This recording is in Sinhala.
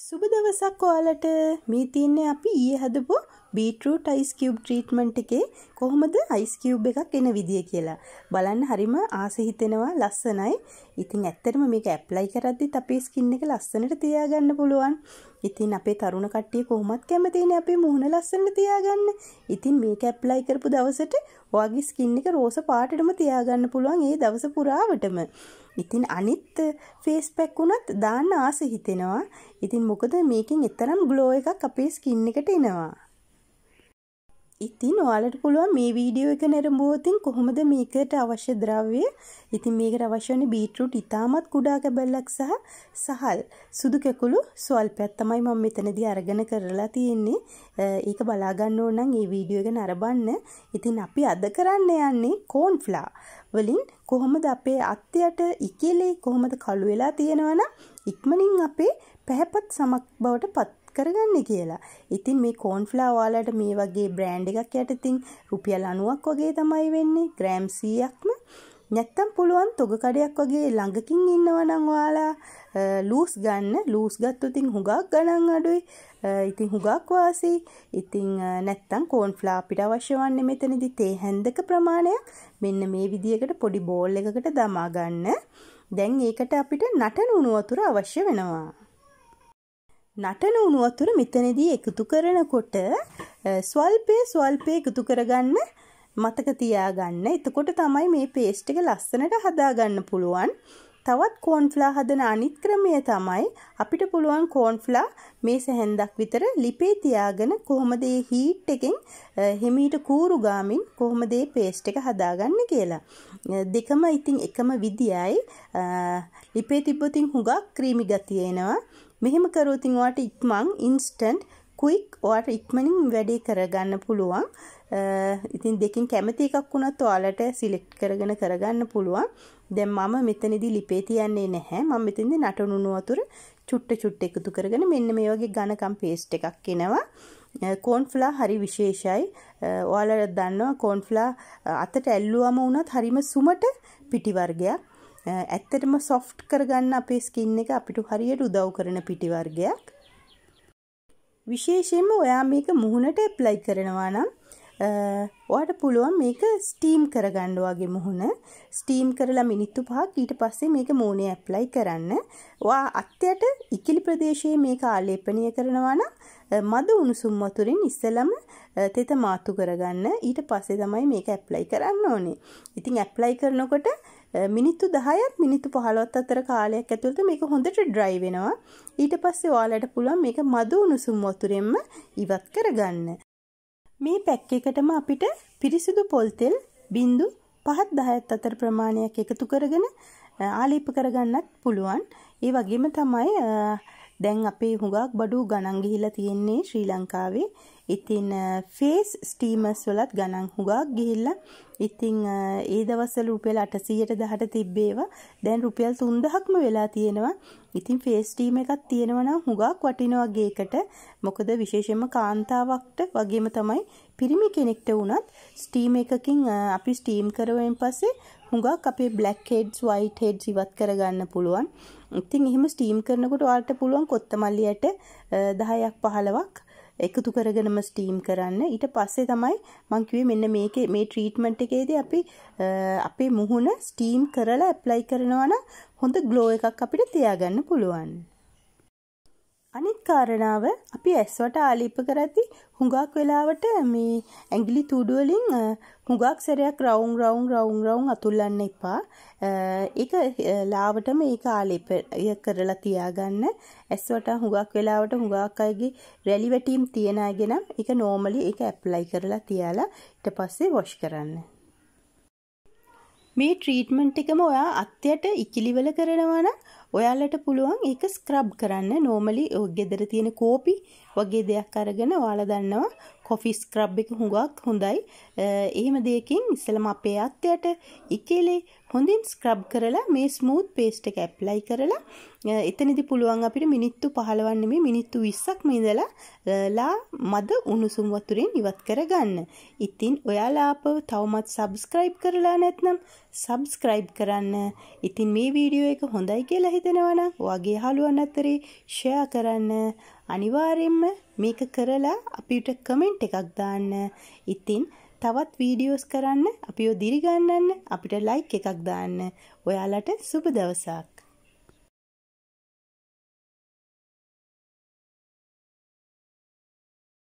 සුබ දවසක් ඔයාලට මේ තියන්නේ අපි ඊයේ හදපු බීටරූට් අයිස් කියුබ් ට්‍රීට්මන්ට් එකේ කොහොමද අයිස් කියුබ් එකක් එන විදිය කියලා. බලන්න හරිම ආස හිතෙනවා ලස්සනයි. ඉතින් ඇත්තටම මේක ඇප්ලයි කරද්දිත් අපේ ස්කින් එක ලස්සනට තියාගන්න පුළුවන්. ඉතින් අපේ තරුණ කට්ටිය කොහොමත් කැමතිනේ අපේ මුහුණ ලස්සනට තියාගන්න. ඉතින් මේක ඇප්ලයි කරපු දවසට ඔයාගේ ස්කින් එක රෝස පාටටම තියාගන්න පුළුවන් ඒ දවස පුරාවටම. ඉතින් අනිත් ෆේස් පැක් වුණත් දාන්න ආස හිතෙනවා. ඉතින් මොකද මේකෙන් එතරම් ග්ලෝ එකක් අපේ ස්කින් එකට එනවා. ඉතින් ඔයාලට පුළුවන් මේ වීඩියෝ එක නැරඹුවොතින් කොහොමද මේකට අවශ්‍ය ද්‍රව්‍ය? ඉතින් මේකට අවශ්‍ය වන්නේ බීට්‍රූට් ඉතාමත් කුඩා කැබල්ලක් සහ සහල් සුදු කැකුළු ස්වල්පයක් තමයි මම මෙතනදී අරගෙන කරලා තියෙන්නේ. ඒක බලා ගන්න ඕන නම් මේ වීඩියෝ එක නරඹන්න. ඉතින් අපි අද කරන්න යන්නේ කෝන්ෆ්ලා වලින්. කොහොමද අපේ අත්යට ඉකිලේ කොහොමද කළු වෙලා තියෙනවනම් ඉක්මනින් අපේ පැහැපත් සමක් බවට පත් කරගන්න කියලා. ඉතින් මේ කෝන්ෆ්ලා ඔයාලට මේ වගේ බ්‍රෑන්ඩ් එකක් යටතින් රුපියල් 90ක් වගේ තමයි වෙන්නේ. ග්‍රෑම් 100ක්ම. නැත්තම් පුළුවන් තොග කඩයක් වගේ ළඟකින් ඉන්නවා නම් ඔයාලා ලූස් ගන්න. ලූස් ගත්තොත් ඉතින් හුඟක් ගණන් අඩුයි. ඉතින් හුඟක් වාසි. ඉතින් නැත්තම් කෝන්ෆ්ලා අපිට අවශ්‍ය වන්නේ මෙතනදී තේ හැන්දක ප්‍රමාණයක් මෙන්න මේ විදියකට පොඩි බෝල් එකකට දමා ගන්න. දැන් ඒකට අපිට නටන උණු වතුර අවශ්‍ය වෙනවා. නටන උණු වතුර මෙතනදී එකතු කරනකොට ස්වල්පේ ස්වල්පේ එකතු කරගන්න මතක තියාගන්න. එතකොට තමයි මේ පේස්ට් එක ලස්සනට හදාගන්න පුළුවන්. තවත් කෝන්ෆ්ලා හදන අනිත් ක්‍රමය තමයි අපිට පුළුවන් කෝන්ෆ්ලා මේ සැහැන්දක් විතර ලිපේ තියාගෙන කොහොමද මේ හීට් එකෙන් හිමීට කූරු ගාමින් කොහොමද මේ පේස්ට් එක හදාගන්නේ කියලා. දෙකම ඉතින් එකම විදියයි. ලිපේ තිබ්බොතින් හුඟක් ක්‍රීමි ගතිය එනවා. මෙහෙම කරොතින් ඔයාට ඉක්මන් ඉන්ස්ටන්ට් කුයික් ඔයාට ඉක්මනින් වැඩේ කරගන්න පුළුවන්. ඉතින් දෙකින් කැමති එකක් වුණත් ඔයාලට සිලෙක්ට් කරගෙන කරගන්න පුළුවන්. දැන් මම මෙතනදී ලිපේ තියන්නේ නැහැ. මම මෙතනදී නටනුණු වතුර චුට්ට චුට්ට එකතු කරගෙන මෙන්න මේ වගේ ඝනකම් පේස්ට් එකක් එනවා. කෝන්ෆ්ලා හරි විශේෂයි. ඔයාලා දන්නවා කෝන්ෆ්ලා අතට ඇල්ලුවම වුණත් හරිම සුමට පිටි වර්ගයක්. ඇත්තටම සොෆ්ට් කරගන්න අපේ ස්කින් එක අපිට හරියට උදව් කරන පිටි වර්ගයක්. විශේෂයෙන්ම ඔයා මේක මුහුණට ඇප්ලයි කරනවා නම් ඔයාට පුළුවන් මේක ස්ටීම් කරගන්න වගේ මුහුණ ස්ටීම් කරලා මිනිත්තු පහක් ඊට පස්සේ මේක මූණේ ඇප්ලයි කරන්න. ඔයා අත්යට ඉකිලි ප්‍රදේශයේ මේක ආලේපනය කරනවා නම් මද උණුසුම් වතුරින් ඉස්සලම තෙත මාතු කරගන්න ඊට පස්සේ තමයි මේක ඇප්ලයි කරන්න ඕනේ. ඉතින් ඇප්ලයි කරනකොට මිනිත්තු 10ක් මිනිත්තු 15ක් අතර කාලයක් ඇතුළත මේක හොඳට ඩ්‍රයි වෙනවා. ඊට පස්සේ ඔයාලට පුළුවන් මේක මද උණුසුම් වතුරෙන්ම ඉවත් කරගන්න. මේ පැක් එකටම අපිට පිරිසිදු පොල් තෙල් බින්දු 5ක් 10ක් අතර ප්‍රමාණයක් එකතු කරගෙන ආලේප කරගන්නත් පුළුවන්. ඒ වගේම තමයි දැන් අපේ හුඟක් බඩු ගණන් ගිහිලා තියෙන්නේ ශ්‍රී ලංකාවේ. ඉතින් ෆේස් ස්ටීමර්ස් වලත් ගණන් හුඟක් ගිහිල්ලා ඉතින් ඒ දවස්වල රුපියල් 800ට 10ට තිබ්බේවා දැන් රුපියල් 3000ක්ම වෙලා තියෙනවා. ඉතින් ෆේස් ටීම් එකක් තියෙනවා නම් හුඟක් වටිනවා ගේකට. මොකද විශේෂයෙන්ම කාන්තාවක්ට වගේම තමයි පිරිමි කෙනෙක්ට වුණත් ස්ටීම් එකකින් අපි ස්ටීම් කරවෙන් පස්සේ හුඟක් අපේ බ්ලැක් හෙඩ්ස් වයිට් හෙඩ්ස් ඉවත් කරගන්න පුළුවන්. ඉතින් එහෙම ස්ටීම් කරනකොට ඔයාලට පුළුවන් කොත්තමල්ලියට 10ක් 15ක් එකතු කරගෙනම ස්ටීම් කරන්න ඊට පස්සේ තමයි මං කිව්වේ මෙන්න මේකේ මේ ට්‍රීට්මන්ට් එකේදී අපි අපේ මුහුණ ස්ටීම් කරලා ඇප්ලයි කරනවා නම් හොඳ ග්ලෝ එකක් අපිට තියාගන්න පුළුවන්. අනිත් කාරණාව අපි ඇස්වට ආලීප කරද්දි හුඟක් වෙලාවට මේ ඇඟිලි තුඩු වලින් හුඟක් සැරයක් රවුම් රවුම් රවුම් රවුම් අතුල්ලන්න එපා. ඒක ලාවටම ඒක ආලීප කරලා තියාගන්න. ඇස්වට හුඟක් වෙලාවට හුඟක් අයගේ රැලි වැටීම් තියන අය නම් ඒක නෝමලි ඒක ඇප්ලයි කරලා තියාලා ඊට පස්සේ වොෂ් කරන්න. මේ ට්‍රීට්මන්ට් එකම ඔයා අත්යට ඉකිලිවල කරනවා නම් ඔයාලට පුළුවන් ඒක ස්ක්‍රබ් කරන්න නෝමලි ගෙදර තියෙන කෝපි වගේ දෙයක් අරගෙන ඔයාලා දන්නවා කොෆි ස්ක්‍රබ් එක හුඟක් හොඳයි. එහෙම දෙයකින් ඉස්සලම අපේ අත්යට ඉකේලේ හොඳින් ස්ක්‍රබ් කරලා මේ ස්මූත් පේස්ට් එක ඇප්ලයි කරලා එතනදි පුළුවන් අපිට මිනිත්තු 15ක් නෙමෙයි මිනිත්තු 20ක්ම ඉඳලා ලා මද උණුසුම් වතුරෙන් ඉවත් කරගන්න. ඉතින් ඔයාලා අපව තවමත් සබස්ක්‍රයිබ් කරලා නැත්නම් සබස්ක්‍රයිබ් කරන්න. ඉතින් මේ වීඩියෝ එක හොඳයි කියලා හිතෙනවනම් වගේ හලුවන් අතරේ ෂෙයා කරන්න. අනිවාර්යෙන්ම මේක කරලා අපිට කමෙන්ට් එකක් දාන්න. ඉතින් තවත් වීඩියෝස් කරන්න අපිෝ දිරිගන්නන්න අපිට ලයික් එකක් දාන්න. ඔයාලට සුබ දවසක්.